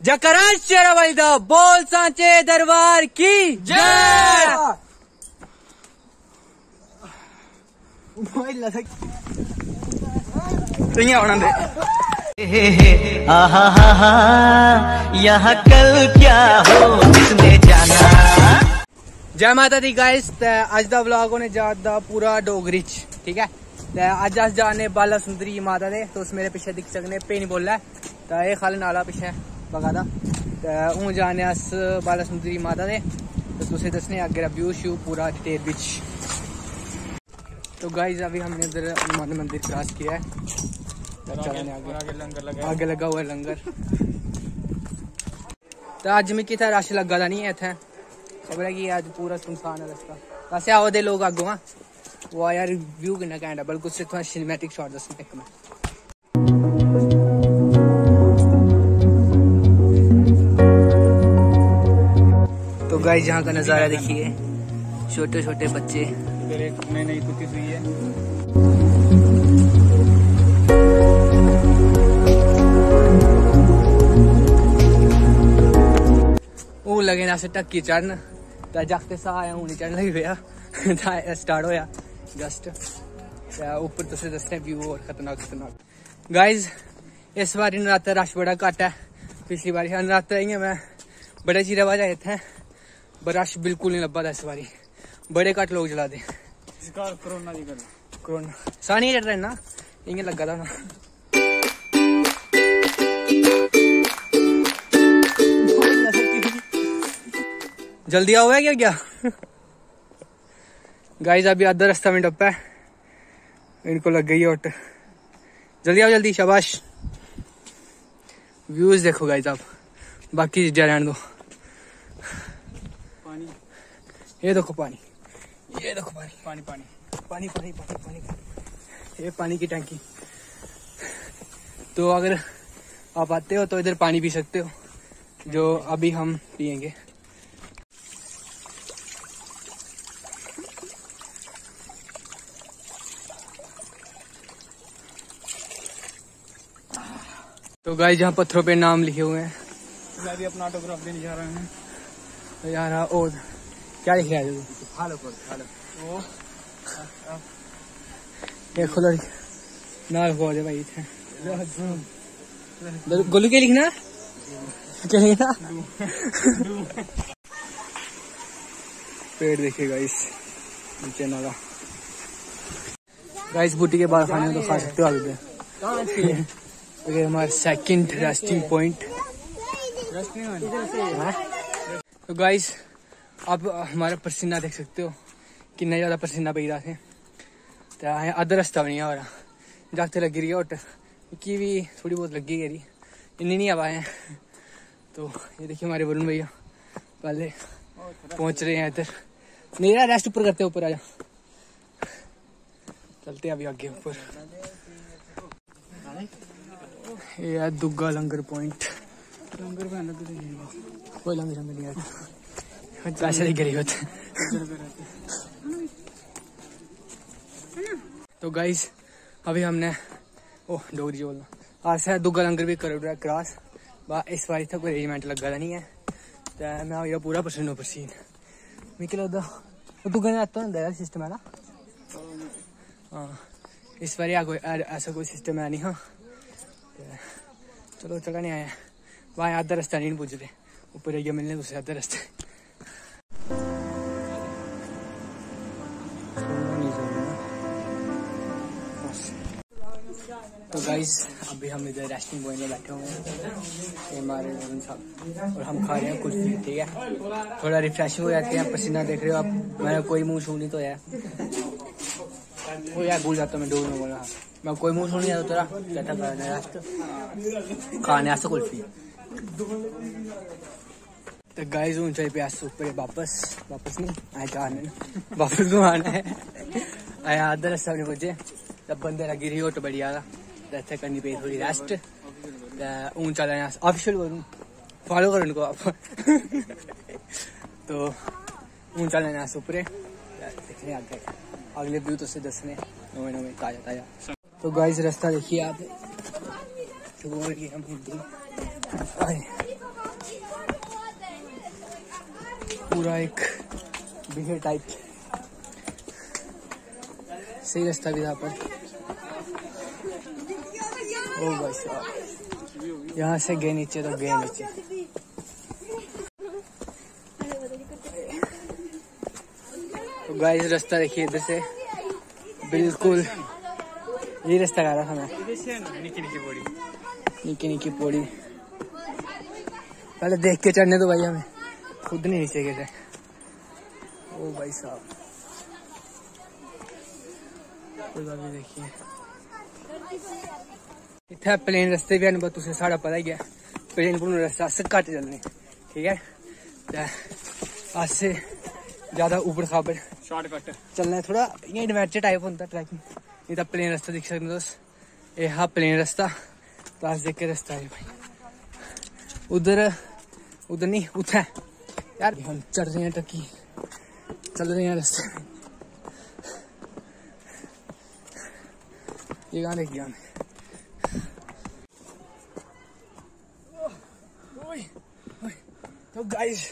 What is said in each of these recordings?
जकरान शेरा बोल सांचे दरबार की जय। इ'यां दे। आहा हा हा यहाँ कल क्या हो किसने जाना? जय माता दी गाइस ते अज दा व्लॉग होने जा दा पूरा डोगरी च ठीक है? ते अज अस जाने बाला सुंदरी माता दे तुस मेरे पिच्छे दिक्खी सकने पे नहीं बोला ते एह् खल नाला पिच्छे बगा हून जाने अस बाला सुंदरी माता दे। ते तुसें दस्सने अग्गे व्यू श्यू पूरा डिटेल बिच। तो गाइस अभी हमने इधर हनुमान मंदिर क्रॉस किया है। ते आगे आगे। लंगर लगा आगे लगा हुआ है लंगर। तो अज मिगी इतना रश लग्गा दा नहीं है इत्थै। खबर है कि अज पूरा सुनसान है रस्ता। वैसे आओ दे लोग अग्गों हाँ। वो यार व्यू किन्ना घैंट है। बल्कि उससे थोड़ा सिनेमैटिक शॉट दस्सना इक मैं गाइस यहाँ का नज़ारा देखिए छोटे छोटे बच्चे इधर एक नई नई कुत्ती सुई है ਉਹ ਲਗੇ ਨਾ ਸੇ ਟੱਕੀ ਚੜਨ ਤਾਂ ਜੱਕ ਤੇ ਸਾਹ ਆਇਆ ਹੁਣੀ ਚੜਨ ਲੱਗ ਪਿਆ ਤਾਂ ਸਟਾਰਟ ਹੋਇਆ ਜਸਟ ਤੇ ਉੱਪਰ ਤੁਸੀਂ ਦੱਸਣੇ ਵਿਊ ਹੋਰ ਖਤਰਨਾਕ ਖਤਰਨਾਕ ਗਾਇਜ਼ ਇਸ ਵਾਰੀ ਨਰਾਤਾ ਰਸ਼ ਬੜਾ ਘੱਟ ਹੈ ਪਿਛਲੀ ਵਾਰੀ ਨਰਾਤਾ ਹੀ ਮੈਂ ਬੜੇ ਚਿਰ ਬਾਅਦ ਆਇਆ ਇੱਥੇ पर रश बिल्कुल नहीं लगा इस बारी। बड़े घट लोग चला दे। सानी रेट जल्दी आओ है क्या क्या? गाइस अभी आधा रास्ता में डप्पा है। इनको लग गई ऑट जल्दी आओ जल्दी शाबाश। व्यूज़ देखो गाइस आप। बाकी चीज़ें रहने दो। ये देखो पानी। ये देखो पानी। पानी पानी। पानी पानी पानी पानी। ये पानी की टंकी। तो अगर आप आते हो तो इधर पानी पी सकते हो जो अभी हम पियेंगे। तो गाय यहाँ पत्थरों पे नाम लिखे हुए हैं। मैं भी अपना ऑटोग्राफ देने जा रहा हूँ। तो यहाँ और क्या लिख रहा है तू? पर हालो वो ये खुला ना लिखवा दे भाई इथे गोलू क्या लिखना? क्या लिखना पेड़ देखिए गाइस नीचे नाला। गाइस बूटी के बाल खाने हो तो खा सकते हो आगे पे ओके हमारा सेकंड रेस्टिंग पॉइंट रेस्ट नहीं होनी तो गाइस आप हमारा पसीना देख सकते हो। कितना ज़्यादा पसीना पी रहा तो असें अद्धा रस्ता बनी हो रहा जागते लगी रही है होट की भी थोड़ी बहुत लगी गई इन्नी नहीं हवा है तो ये देखिए हमारे वरुण भैया। पहले पहुँच रहे हैं इधर। नहीं रेस्ट ऊपर करते ऊपर आ जा चलते हैं अभी आगे ऊपर ये है दुग्गा लंगर पॉइंट लंगर नहीं कोई लंगर नहीं है। पैसे नहीं गिरी होते तो गाइस अभी हमने, ओह, डोगरी बोलना। अस से लंगर भी कर उड़ा क्रॉस बा, इस बार इतना कोई अरेंजमेंट लगा नहीं है। ते मैं होई गेआ पूरा पसीनो पसीन मिगी लगदा ओह् ने आता होंदा सिस्टम है ना हाँ इस बार कोई ऐसा कोई सिस्टम है नहीं हाँ। चलो, चला नहीं आया। वहाँ आधा रास्ता नहीं पुजदे। ऊपर आइयै मिलने तुसें आधे रास्ते। गाइस अभी हम इधर रेस्टिंग पॉइंट में बैठे हुए हैं। हमारे वरुण साहब और हम खा रहे हैं कुल्फी, ठीक है? थोड़ा रिफ्रेशिंग हो जाते हैं पसीना देख रहे हो, आप मैंने कोई मुँह छू नहीं तो है वो यार, भूल जाता मैं में बोल। मैं कोई मुँह छू नहीं आता तेरा कहता खाने रास्ते खाने आस्ते कुल्फी तो गाइस हूँ चल पे अस ऊपर वापस। वापस नहीं आए जाने। वापस भी आना है आए आधा रस्ता पुज्जे तब बंदे लगी रही होट बड़ी आला जैसे करनी पे थोड़ी रेस्ट हूँ चल रहे ऑफिशियल करूँ फॉलो करो उनको आप तो हूँ चल रहे हैं सुपरे देखने आगे। अगले व्यू तुम तो दसने। नवे नवे ताज़ा ताज़ा। तो गाइस रास्ता देखिए आप। तो पूरा एक बिहे टाइप सही रास्ता भी था पर। ओ भाई साहब यहाँ से गए नीचे तो गए नीचे। तो गाइस रास्ता देखिए इधर से। बिल्कुल। ये रास्ता कह रहा था मैं? निकी निकी बॉडी निकी निकी पौड़ी। पहले देख के चढ़ने तो भाई हमें। खुद नहीं नीचे गिर। रहे ओ भाई साहब। देखिए। इतना प्लेन रस्ते भी हैं पर तुझे साढ़ा पता ही है प्लेन पर रस्ता अस घट चलने ठीक है ते अस ज़्यादा उबड़ खाबड़ शॉर्टकट चलने थोड़ा इ'यां एडवेंचर टाइप होंदा ट्रैकिंग नहीं तां प्लेन रस्ता दिक्खी सकदे तुस। एह् हा प्लेन रस्ता। तो अस जेह्के रस्ता है भाई। उधर उधर नहीं उत्थै। यार हम चढ़ रहे हैं टक्की चल रहे हैं रस्ते। ये कहाँ लेके गया तो गाइस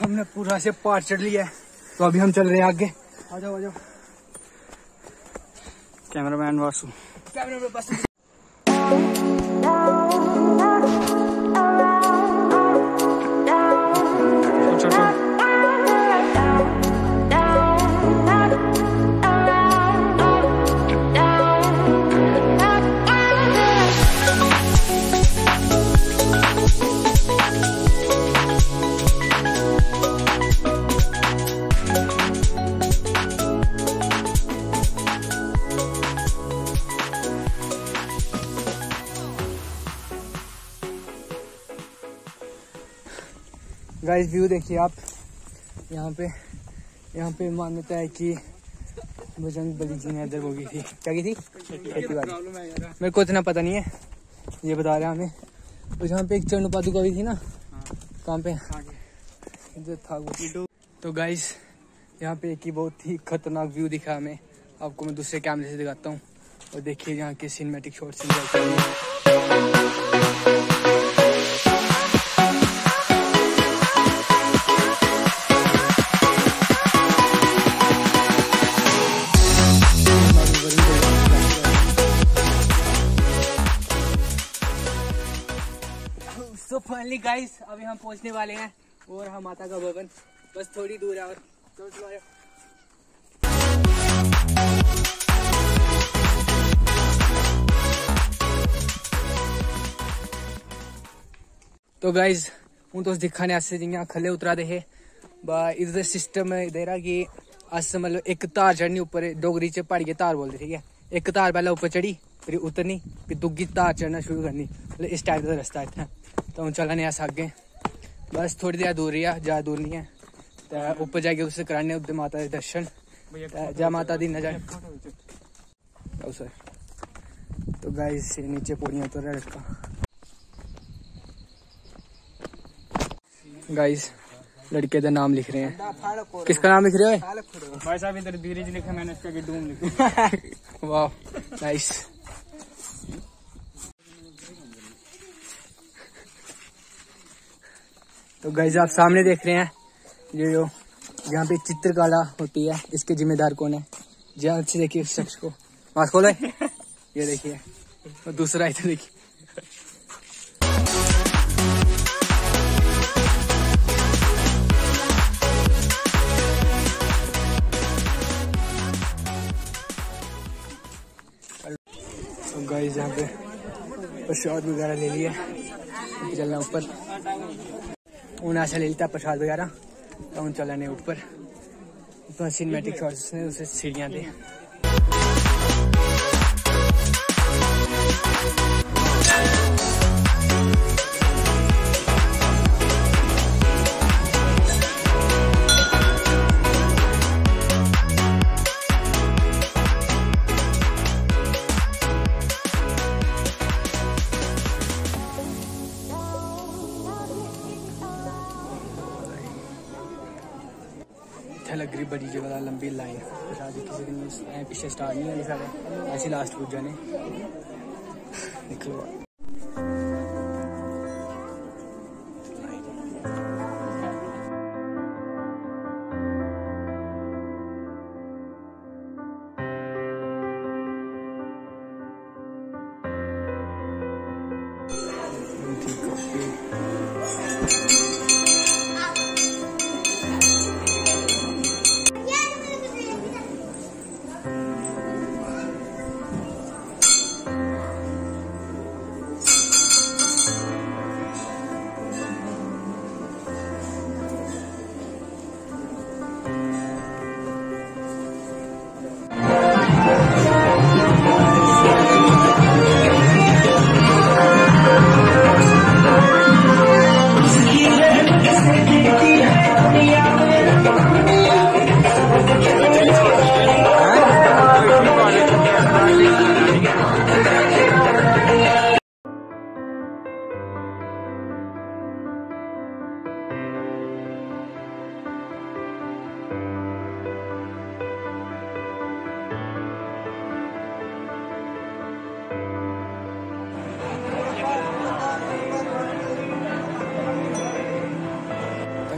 हमने पूरा से पार चढ़ लिया है। तो अभी हम चल रहे हैं आगे। आ जाओ आ जाओ। कैमरा मैन वासु कैमरे में गाइस व्यू देखिए आप। यहाँ पे यहाँ पे मान्यता है कि बजरंग बली जी ने इधर की थी। क्या की थी? खेती बाड़ी। मेरे को इतना पता नहीं है। ये बता रहे हैं हमें। और यहाँ पे एक चरण पादुका भी थी ना, कहाँ पे? था वो। तो गाइस यहाँ पे एक ही बहुत ही खतरनाक व्यू दिखा हमें। आपको मैं दूसरे कैमरे से दिखाता हूँ। और देखिए यहाँ के सिनेमेटिक शॉट्स फाइनली गाइस अभी हम पहुँचने वाले हैं और हम माता का भवन। बस थोड़ी दूर है और आ तो गाइज़ हूँ तुस दिक्खा ने अस जियाँ खल्ले उतरा दे हे। इधर सिस्टम इधर कि अस मतलब इक धार चढ़नी उप्पर डोगरी च प्हाड़ियै धार बोलदे ठीक है? इक धार पैह्लें उप्पर चढ़ी, फिर उतरनी, फिर दुगी धार चढ़ना शुरू करनी। मतलब इस टाइप दा रस्ता इत्थै तो हून चला ने अस अग्गें बस थोड़ी देर दूर रेहा ज़्यादा दूर नहीं है। ते उप्पर जाइयै उस कराने उद्धर माता दे दर्शन। जय माता दी नज़र। सर। तो गाइस नीचे पौड़ियाँ उतर रहा लड़का गाइस लड़के का नाम लिख रहे हैं। किसका नाम लिख रहे हो? भाई साहब इधर धीरज लिखा मैंने आगे डूम लिखा। वाह नाइस तो गाइस आप सामने देख रहे हैं, ये जो यहाँ पे चित्रकला होती है, इसके जिम्मेदार कौन है? जहाँ से देखिए उस शख्स को। मास्क खोलो। ये देखिए। और दूसरा इधर देखिए। तो गाइस यहाँ पे प्रसाद वगैरह ले लिया चलना ऊपर। हूँ ऐसा ले लिया प्रसाद वगैरह तो हूँ चलने ऊपर तो सिनेमेटिक शॉट्स ने उसे सीढ़ियाँ दे। ऐ स्टार्ट नहीं होनी ऐसी लास्ट पूजा ने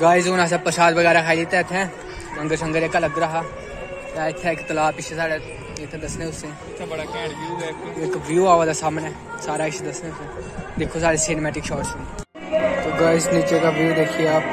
गाइस जून अस प्रसाद बगैरा खाई लैता इत्थें। लंगर शंगर एक लग रहा ते इत्थें इक तलाब पिच्छे साढ़े इत्थें दस्सने उसे बड़ा घैंट व्यू है एक व्यू आवा दा सामने। सारा किश दस्सने उसे देखो सारे सिनेमैटिक शॉट्स तो गाइस नीचे का व्यू देखिए आप।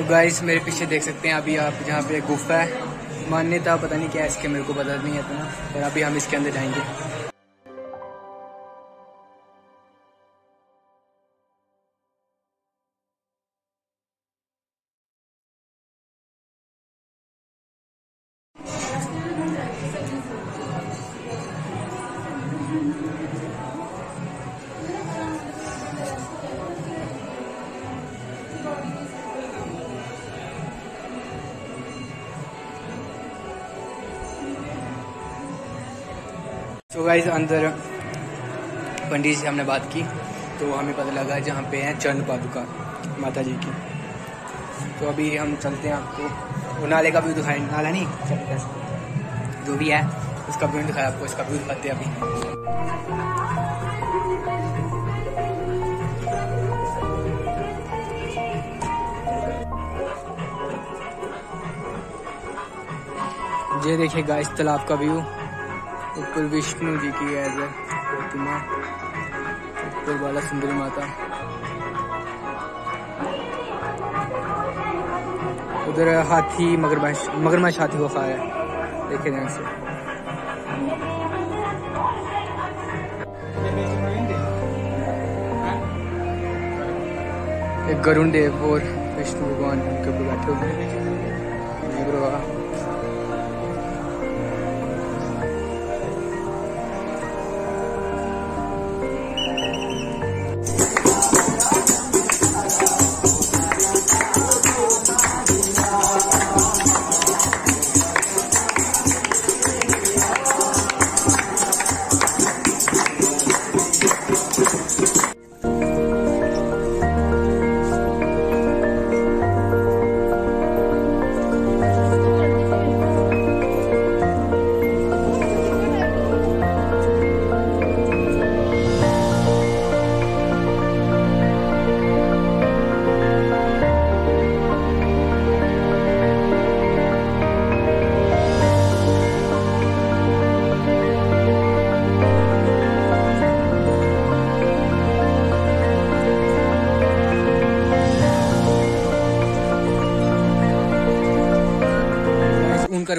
तो गाइस मेरे पीछे देख सकते हैं अभी आप जहाँ पे गुफा है। मान्यता पता नहीं क्या है, इसके मेरे को पता नहीं है इतना, पर अभी हम इसके अंदर जाएँगे। तो गाइस अंदर पंडित जी से हमने बात की तो हमें पता लगा जहाँ पे है चरण पादुका माता जी की। तो अभी हम चलते हैं आपको। वो नाले का व्यू दिखाएँ। नाला नहीं? जो भी है, उसका व्यू दिखाया आपको, इसका व्यू दिखाते हैं अभी। ये देखिए गाइस तालाब का व्यू ऊपर विष्णु जी की है इधर प्रतिमा ऊपर बाला सुंदरी माता। उधर हाथी, मगरमच्छ मगरमच्छ हाथी को खाया है। देखिए ध्यान से। गरुण देव और विष्णु भगवान उनके बैठे हुए हैं।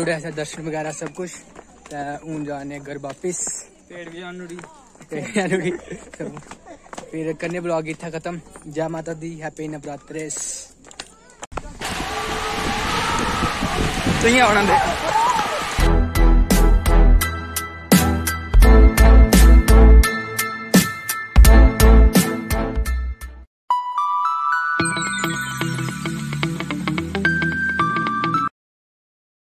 करी ओड़ेआ असें दर्शन बगैरा सब कुछ ते हून जाने घर वापिस। पेड़ भी आनुड़ी ते फिर करने ब्लॉग इत्थै खत्म। जय माता दी हैप्पी नवरात्रे। तुई आना दे।